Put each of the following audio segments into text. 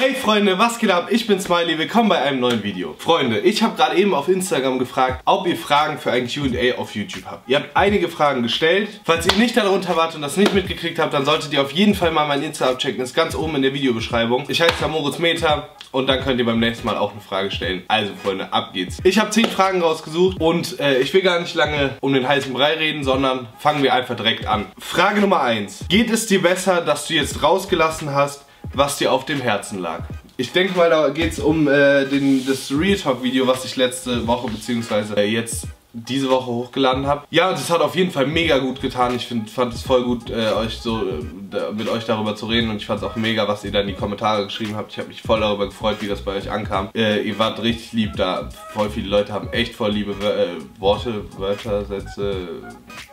Hey Freunde, was geht ab? Ich bin Smiley, willkommen bei einem neuen Video. Freunde, ich habe gerade eben auf Instagram gefragt, ob ihr Fragen für ein Q&A auf YouTube habt. Ihr habt einige Fragen gestellt. Falls ihr nicht darunter wart und das nicht mitgekriegt habt, dann solltet ihr auf jeden Fall mal mein Insta abchecken. Ist ganz oben in der Videobeschreibung. Ich heiße Moritz Meta und dann könnt ihr beim nächsten Mal auch eine Frage stellen. Also Freunde, ab geht's. Ich habe 10 Fragen rausgesucht und äh, ich will gar nicht lange um den heißen Brei reden, sondern fangen wir einfach direkt an. Frage Nummer 1. Geht es dir besser, dass du jetzt rausgelassen hast, was dir auf dem Herzen lag. Ich denke mal, da geht es um äh, den, das Real Talk Video, was ich letzte Woche bzw. Äh, jetzt diese Woche hochgeladen habe. Ja, das hat auf jeden Fall mega gut getan. Ich find, fand es voll gut, äh, euch so äh, mit euch darüber zu reden und ich fand es auch mega, was ihr da in die Kommentare geschrieben habt. Ich habe mich voll darüber gefreut, wie das bei euch ankam. Äh, ihr wart richtig lieb da. Voll viele Leute haben echt voll liebe äh, Worte, Wörter, Sätze,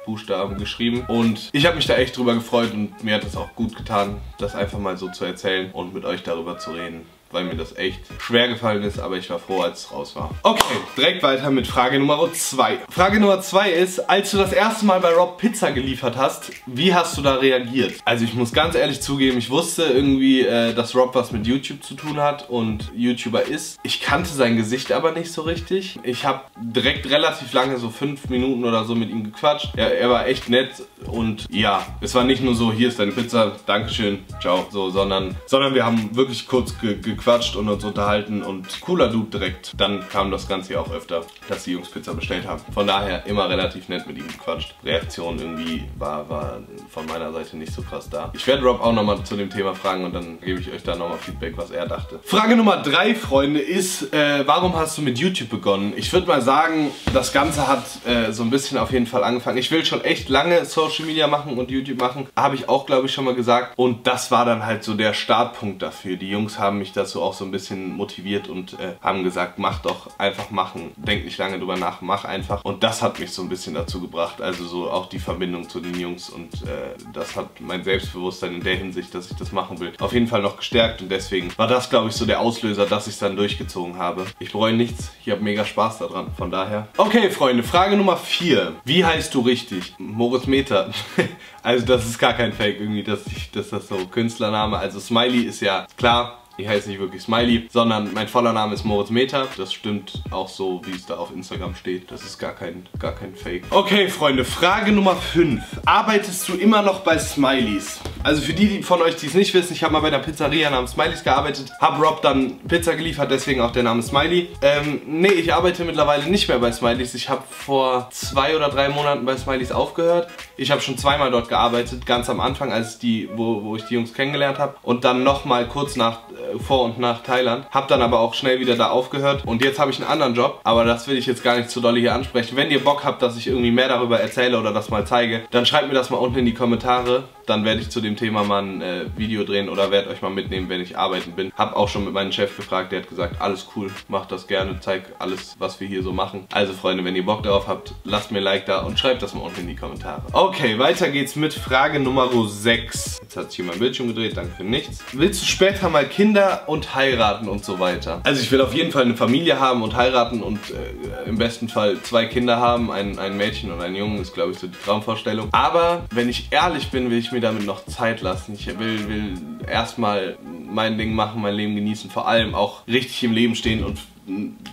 Buchstaben geschrieben. Und ich habe mich da echt drüber gefreut und mir hat es auch gut getan, das einfach mal so zu erzählen und mit euch darüber zu reden weil mir das echt schwer gefallen ist, aber ich war froh, als es raus war. Okay, direkt weiter mit Frage Nummer 2. Frage Nummer 2 ist, als du das erste Mal bei Rob Pizza geliefert hast, wie hast du da reagiert? Also ich muss ganz ehrlich zugeben, ich wusste irgendwie, äh, dass Rob was mit YouTube zu tun hat und YouTuber ist. Ich kannte sein Gesicht aber nicht so richtig. Ich habe direkt relativ lange, so fünf Minuten oder so mit ihm gequatscht. Er, er war echt nett und ja, es war nicht nur so, hier ist deine Pizza, Dankeschön, ciao, so, sondern, sondern wir haben wirklich kurz ge gequatscht und uns unterhalten und cooler Dude direkt. Dann kam das Ganze ja auch öfter, dass die Jungs Pizza bestellt haben. Von daher immer relativ nett mit ihm gequatscht. Reaktion irgendwie war, war von meiner Seite nicht so krass da. Ich werde Rob auch nochmal zu dem Thema fragen und dann gebe ich euch da nochmal Feedback, was er dachte. Frage Nummer drei, Freunde, ist, äh, warum hast du mit YouTube begonnen? Ich würde mal sagen, das Ganze hat äh, so ein bisschen auf jeden Fall angefangen. Ich will schon echt lange Social Media machen und YouTube machen. Habe ich auch, glaube ich, schon mal gesagt. Und das war dann halt so der Startpunkt dafür. Die Jungs haben mich dazu auch so ein bisschen motiviert und äh, haben gesagt, mach doch, einfach machen. Denk nicht lange drüber nach, mach einfach. Und das hat mich so ein bisschen dazu gebracht. Also so auch die Verbindung zu den Jungs und äh, das hat mein Selbstbewusstsein in der Hinsicht, dass ich das machen will, auf jeden Fall noch gestärkt. Und deswegen war das, glaube ich, so der Auslöser, dass ich es dann durchgezogen habe. Ich bereue nichts. Ich habe mega Spaß daran. Von daher. Okay, Freunde, Frage Nummer 4. Wie heißt du richtig? Moritz Meter. also das ist gar kein Fake irgendwie, dass, ich, dass das so Künstlername. Also Smiley ist ja klar, ich heiße nicht wirklich Smiley, sondern mein voller Name ist Moritz Meter. Das stimmt auch so, wie es da auf Instagram steht. Das ist gar kein, gar kein Fake. Okay, Freunde, Frage Nummer 5. Arbeitest du immer noch bei Smileys? Also für die von euch, die es nicht wissen, ich habe mal bei einer Pizzeria namens Smileys gearbeitet, habe Rob dann Pizza geliefert, deswegen auch der Name Smiley. Ähm, nee, ich arbeite mittlerweile nicht mehr bei Smileys. Ich habe vor zwei oder drei Monaten bei Smileys aufgehört. Ich habe schon zweimal dort gearbeitet, ganz am Anfang, als die, wo, wo ich die Jungs kennengelernt habe. Und dann nochmal kurz nach äh, vor und nach Thailand. Hab dann aber auch schnell wieder da aufgehört und jetzt habe ich einen anderen Job, aber das will ich jetzt gar nicht zu doll hier ansprechen. Wenn ihr Bock habt, dass ich irgendwie mehr darüber erzähle oder das mal zeige, dann schreibt mir das mal unten in die Kommentare. Dann werde ich zu dem Thema mal ein äh, Video drehen oder werde euch mal mitnehmen, wenn ich arbeiten bin. Hab auch schon mit meinem Chef gefragt, der hat gesagt, alles cool, macht das gerne, zeig alles, was wir hier so machen. Also Freunde, wenn ihr Bock darauf habt, lasst mir ein Like da und schreibt das mal unten in die Kommentare. Okay, weiter geht's mit Frage Nummer 6. Jetzt hat sich hier mein Bildschirm gedreht, danke für nichts. Willst du später mal Kinder und heiraten und so weiter? Also ich will auf jeden Fall eine Familie haben und heiraten und äh, im besten Fall zwei Kinder haben, ein, ein Mädchen und ein Jungen, ist glaube ich so die Traumvorstellung. Aber wenn ich ehrlich bin, will ich mir damit noch Zeit lassen. Ich will, will erstmal mein Ding machen, mein Leben genießen, vor allem auch richtig im Leben stehen und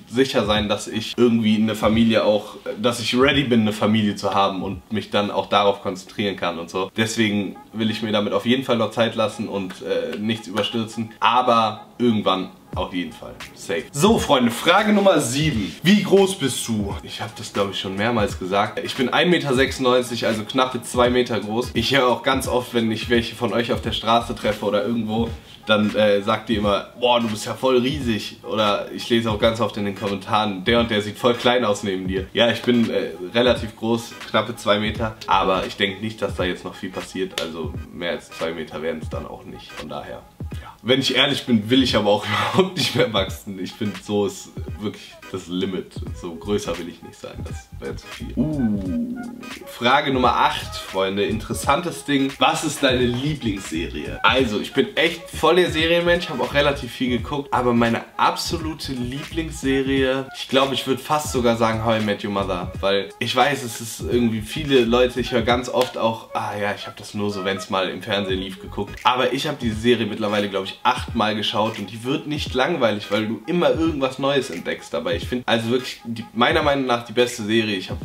sicher sein, dass ich irgendwie eine Familie auch, dass ich ready bin, eine Familie zu haben und mich dann auch darauf konzentrieren kann und so. Deswegen will ich mir damit auf jeden Fall noch Zeit lassen und äh, nichts überstürzen. Aber irgendwann auf jeden Fall. Safe. So, Freunde, Frage Nummer 7. Wie groß bist du? Ich habe das, glaube ich, schon mehrmals gesagt. Ich bin 1,96 Meter, also knappe 2 Meter groß. Ich höre auch ganz oft, wenn ich welche von euch auf der Straße treffe oder irgendwo, dann äh, sagt die immer, boah, du bist ja voll riesig. Oder ich lese auch ganz oft in den Kommentaren, der und der sieht voll klein aus neben dir. Ja, ich bin äh, relativ groß, knappe zwei Meter, aber ich denke nicht, dass da jetzt noch viel passiert. Also mehr als zwei Meter werden es dann auch nicht. Von daher. Wenn ich ehrlich bin, will ich aber auch überhaupt nicht mehr wachsen. Ich finde, so ist wirklich das Limit. So größer will ich nicht sein. Das wäre zu viel. Uh, Frage Nummer 8, Freunde. Interessantes Ding. Was ist deine Lieblingsserie? Also, ich bin echt voll der Serienmensch, habe auch relativ viel geguckt. Aber meine absolute Lieblingsserie, ich glaube, ich würde fast sogar sagen How I Met Your Mother. Weil ich weiß, es ist irgendwie viele Leute, ich höre ganz oft auch, ah ja, ich habe das nur so, wenn es mal im Fernsehen lief, geguckt. Aber ich habe diese Serie mittlerweile, glaube ich, achtmal geschaut und die wird nicht langweilig, weil du immer irgendwas Neues entdeckst dabei. Ich finde also wirklich die, meiner Meinung nach die beste Serie. Ich habe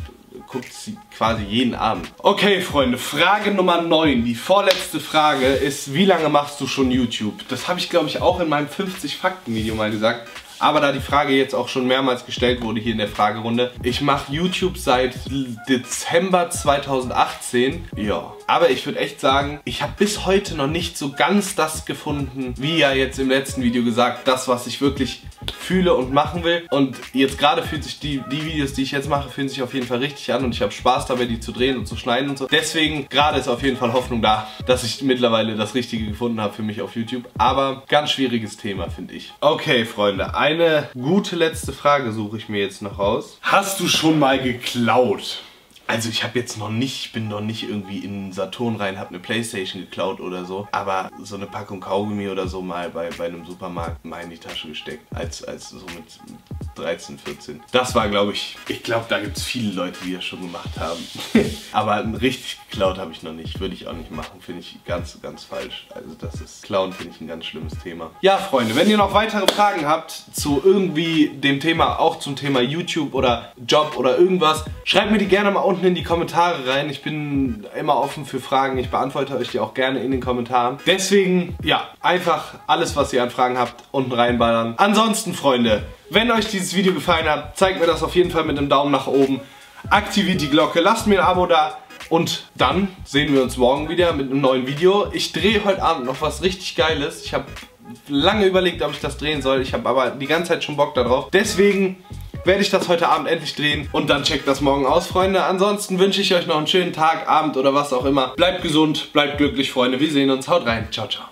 guckt sie quasi jeden Abend. Okay, Freunde, Frage Nummer 9. Die vorletzte Frage ist, wie lange machst du schon YouTube? Das habe ich, glaube ich, auch in meinem 50-Fakten-Video mal gesagt. Aber da die Frage jetzt auch schon mehrmals gestellt wurde hier in der Fragerunde, ich mache YouTube seit Dezember 2018. Ja. Aber ich würde echt sagen, ich habe bis heute noch nicht so ganz das gefunden, wie ja jetzt im letzten Video gesagt, das, was ich wirklich fühle und machen will. Und jetzt gerade fühlt sich die, die Videos, die ich jetzt mache, fühlen sich auf jeden Fall richtig an und ich habe Spaß dabei, die zu drehen und zu schneiden und so. Deswegen gerade ist auf jeden Fall Hoffnung da, dass ich mittlerweile das Richtige gefunden habe für mich auf YouTube. Aber ganz schwieriges Thema, finde ich. Okay, Freunde, eine gute letzte Frage suche ich mir jetzt noch raus. Hast du schon mal geklaut? Also ich habe jetzt noch nicht, ich bin noch nicht irgendwie in Saturn rein, habe eine Playstation geklaut oder so. Aber so eine Packung Kaugummi oder so mal bei, bei einem Supermarkt mal in die Tasche gesteckt. Als, als so mit 13, 14. Das war glaube ich, ich glaube da gibt es viele Leute, die das schon gemacht haben. aber richtig geklaut habe ich noch nicht. Würde ich auch nicht machen. Finde ich ganz, ganz falsch. Also das ist, Klauen finde ich ein ganz schlimmes Thema. Ja Freunde, wenn ihr noch weitere Fragen habt zu irgendwie dem Thema, auch zum Thema YouTube oder Job oder irgendwas, schreibt mir die gerne mal unten unten in die Kommentare rein. Ich bin immer offen für Fragen. Ich beantworte euch die auch gerne in den Kommentaren. Deswegen, ja, einfach alles, was ihr an Fragen habt, unten reinballern. Ansonsten, Freunde, wenn euch dieses Video gefallen hat, zeigt mir das auf jeden Fall mit einem Daumen nach oben. Aktiviert die Glocke, lasst mir ein Abo da. Und dann sehen wir uns morgen wieder mit einem neuen Video. Ich drehe heute Abend noch was richtig Geiles. Ich habe lange überlegt, ob ich das drehen soll. Ich habe aber die ganze Zeit schon Bock darauf. Deswegen werde ich das heute Abend endlich drehen und dann checkt das morgen aus, Freunde. Ansonsten wünsche ich euch noch einen schönen Tag, Abend oder was auch immer. Bleibt gesund, bleibt glücklich, Freunde. Wir sehen uns. Haut rein. Ciao, ciao.